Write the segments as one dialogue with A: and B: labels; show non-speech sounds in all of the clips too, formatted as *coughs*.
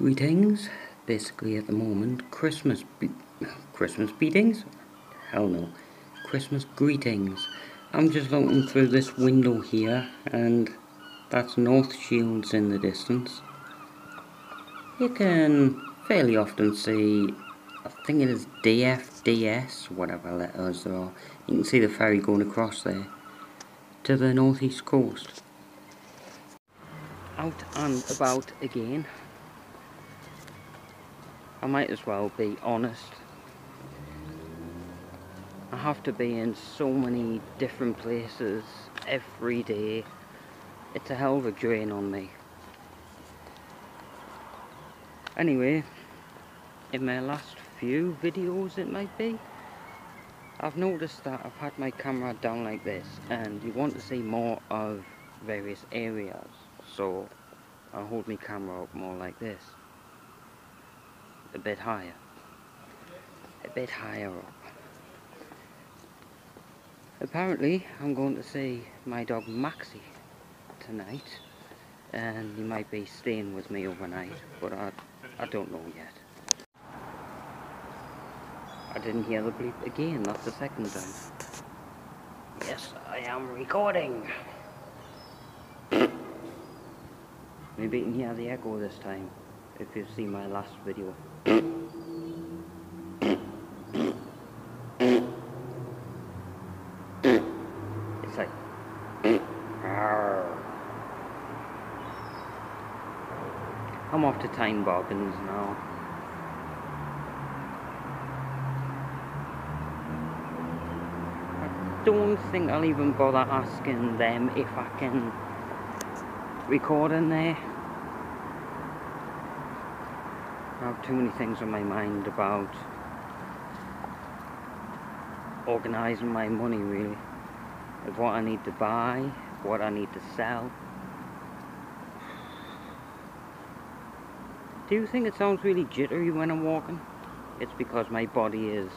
A: Greetings. Basically, at the moment, Christmas Christmas beatings? Hell no. Christmas greetings. I'm just looking through this window here, and that's North Shields in the distance. You can fairly often see, I think it is DFDS, whatever letters there are. You can see the ferry going across there to the northeast coast. Out and about again. I might as well be honest. I have to be in so many different places every day. It's a hell of a drain on me. Anyway, in my last few videos it might be, I've noticed that I've had my camera down like this and you want to see more of various areas so I hold my camera up more like this a bit higher. A bit higher up. Apparently, I'm going to see my dog Maxie tonight. And he might be staying with me overnight, but I, I don't know yet. I didn't hear the bleep again, that's the second time. Yes, I am recording. *coughs* Maybe you can hear the echo this time if you've seen my last video. It's like I'm off to Tyne Bargains now. I don't think I'll even bother asking them if I can record in there. I have too many things on my mind about organising my money really. Of what I need to buy, what I need to sell. Do you think it sounds really jittery when I'm walking? It's because my body is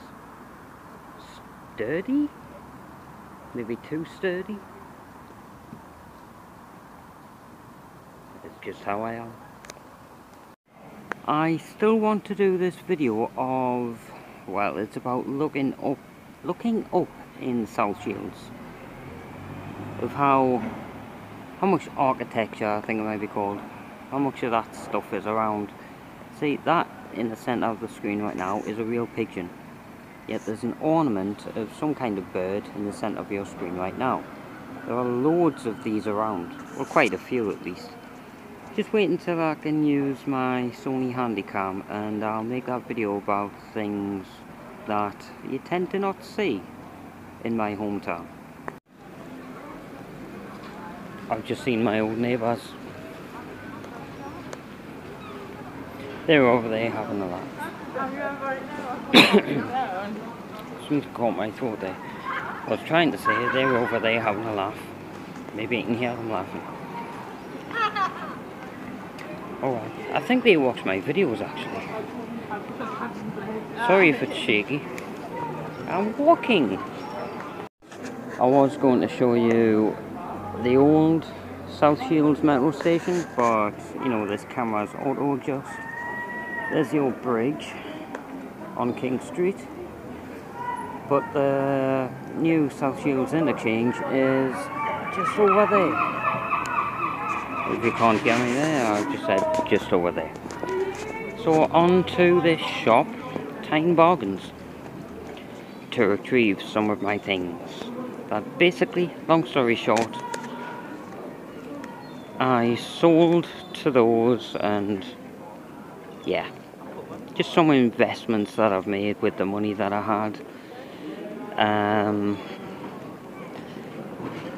A: sturdy? Maybe too sturdy? It's just how I am. I still want to do this video of, well, it's about looking up, looking up in South Shields of how, how much architecture, I think it might be called, how much of that stuff is around. See, that in the centre of the screen right now is a real pigeon. Yet there's an ornament of some kind of bird in the centre of your screen right now. There are loads of these around, well quite a few at least. Just wait until I can use my Sony Handycam and I'll make a video about things that you tend to not see in my hometown. I've just seen my old neighbours. They're over there having a laugh. *coughs* Something caught my throat there. I was trying to say they're over there having a laugh. Maybe you can hear them laughing. Alright, I think they watch my videos actually. Sorry if it's shaky. I'm walking. I was going to show you the old South Shields metro station, but you know this camera's auto adjust. There's the old bridge on King Street. But the new South Shields interchange is just over there. If you can't get me there, I've just said just over there. So on to this shop, Tyne Bargains, to retrieve some of my things. But basically, long story short, I sold to those and yeah, just some investments that I've made with the money that I had. Um,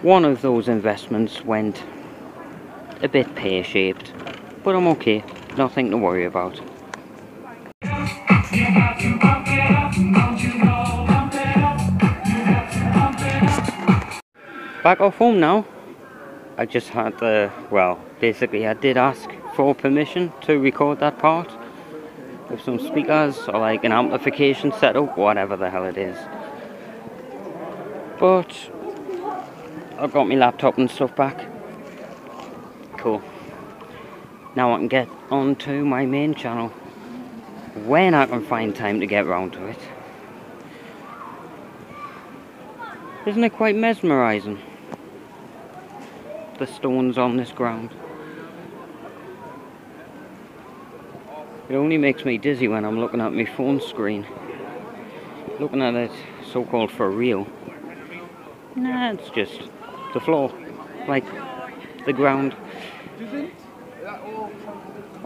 A: one of those investments went a bit pear-shaped, but I'm okay, nothing to worry about. Back off home now. I just had to, well, basically I did ask for permission to record that part with some speakers or like an amplification setup, whatever the hell it is. But I've got my laptop and stuff back cool. Now I can get onto my main channel when I can find time to get round to it. Isn't it quite mesmerising? The stones on this ground. It only makes me dizzy when I'm looking at my phone screen. Looking at it so-called for real. Nah, it's just the floor. Like the ground.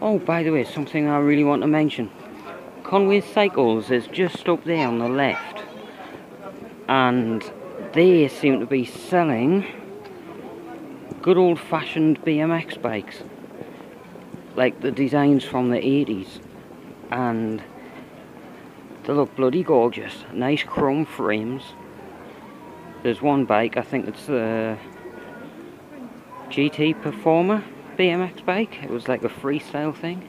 A: Oh, by the way, something I really want to mention. Conway Cycles is just up there on the left. And they seem to be selling good old-fashioned BMX bikes. Like the designs from the 80s. And they look bloody gorgeous. Nice chrome frames. There's one bike, I think it's the GT Performer BMX bike. It was like a freestyle thing.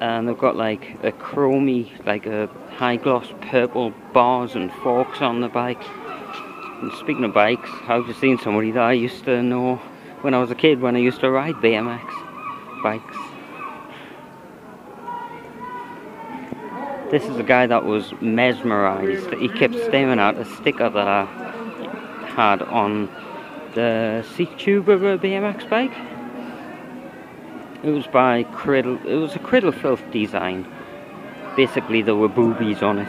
A: And they've got like a chromy, like a high gloss purple bars and forks on the bike. And speaking of bikes, I've just seen somebody that I used to know when I was a kid when I used to ride BMX bikes. This is a guy that was mesmerised. He kept staring at a sticker that I had on the seat tube of a BMX bike. It was by Cradle, it was a Cradle Filth design. Basically there were boobies on it.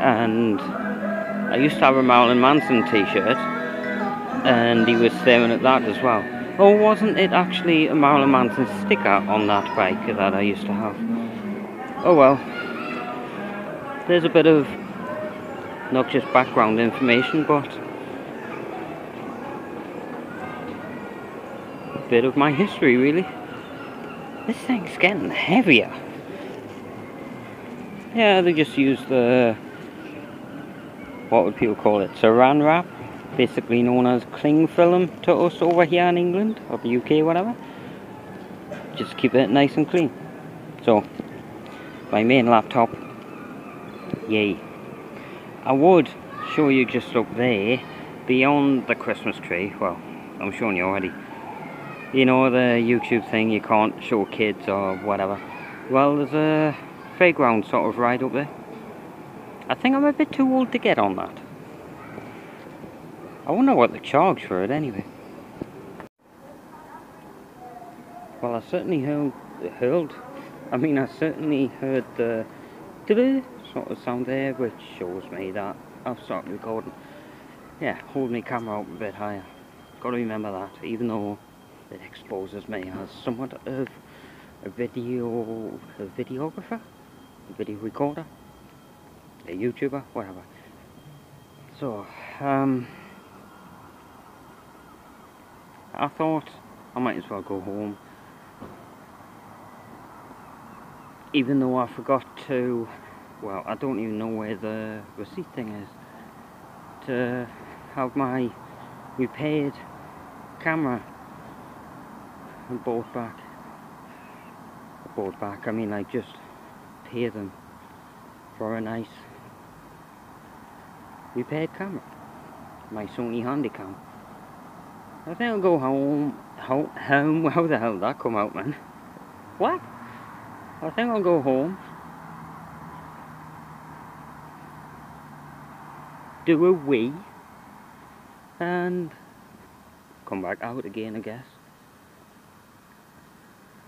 A: And I used to have a Marilyn Manson t-shirt and he was staring at that as well. Or wasn't it actually a Marilyn Manson sticker on that bike that I used to have? Oh well. There's a bit of not just background information but bit of my history really. This thing's getting heavier. Yeah, they just use the, what would people call it, saran wrap, basically known as cling film to us over here in England, or the UK, whatever. Just keep it nice and clean. So, my main laptop, yay. I would show you just up there, beyond the Christmas tree, well, I'm showing you already, you know the YouTube thing you can't show kids or whatever. Well there's a fairground sort of ride up there. I think I'm a bit too old to get on that. I wonder what they charge for it anyway. Well I certainly heard, heard I mean I certainly heard the sort of sound there which shows me that I've started recording. Yeah hold my camera up a bit higher. Gotta remember that even though it exposes me as somewhat of a video a videographer, a video recorder, a YouTuber, whatever. So, um, I thought I might as well go home. Even though I forgot to, well, I don't even know where the receipt thing is, to have my repaired camera and bought back. Bought back, I mean I just pay them for a nice repaired camera. My Sony Handycam. I think I'll go home, home, home, *laughs* how the hell did that come out man? What? I think I'll go home. Do a wee. And come back out again I guess.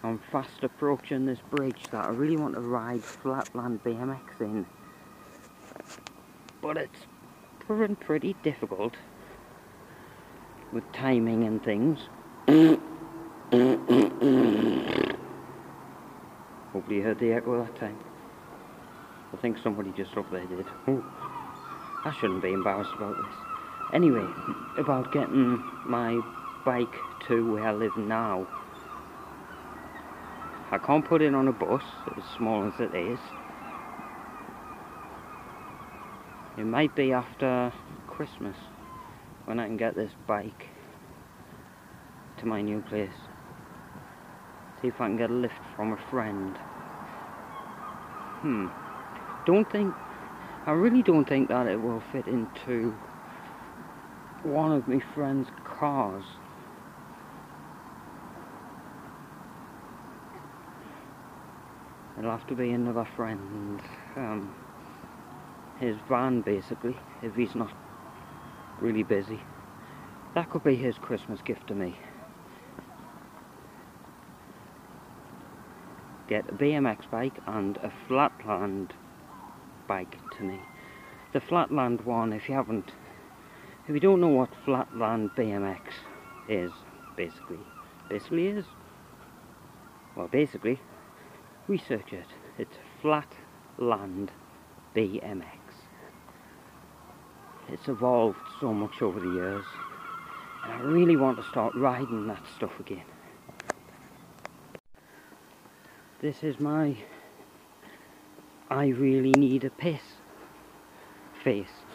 A: I'm fast approaching this bridge that I really want to ride flatland BMX in. But it's proving pretty difficult with timing and things. Hopefully you heard the echo that time. I think somebody just up there did. Ooh, I shouldn't be embarrassed about this. Anyway, about getting my bike to where I live now. I can't put it on a bus, as small as it is. It might be after Christmas when I can get this bike to my new place. See if I can get a lift from a friend. Hmm. Don't think, I really don't think that it will fit into one of my friend's cars. It'll have to be another friend. Um, his van, basically, if he's not really busy. That could be his Christmas gift to me. Get a BMX bike and a flatland bike to me. The flatland one, if you haven't, if you don't know what flatland BMX is, basically, basically is, well basically, research it. It's flatland BMX. It's evolved so much over the years and I really want to start riding that stuff again. This is my I really need a piss face.